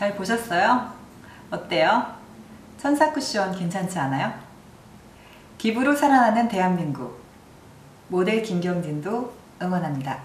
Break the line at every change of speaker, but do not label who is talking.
잘 보셨어요? 어때요? 천사 쿠션 괜찮지 않아요? 기부로 살아나는 대한민국 모델 김경진도 응원합니다.